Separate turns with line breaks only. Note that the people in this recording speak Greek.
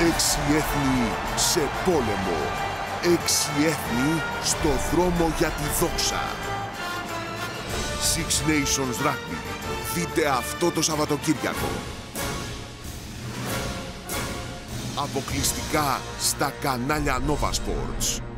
Έξι έθνη σε πόλεμο. Έξι έθνη στο δρόμο για τη δόξα. Six Nations Rugby. Δείτε αυτό το Σαββατοκύριακο. Αποκλειστικά στα κανάλια Nova Sports.